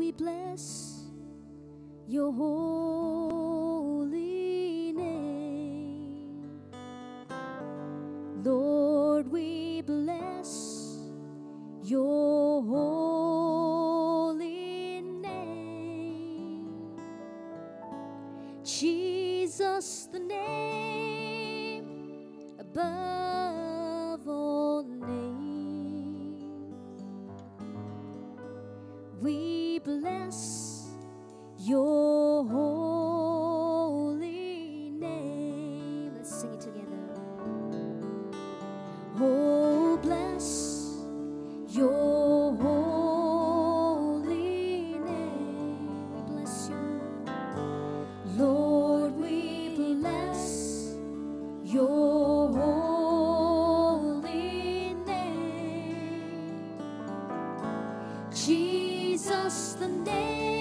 we bless your holy name. Lord, we bless your holy name. Jesus, the name above all names. We bless your holy name. Let's sing it together. Oh, bless your holy name. We bless you, Lord. We bless your holy name. Jesus. Jesus the name.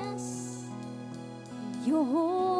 Bless your holy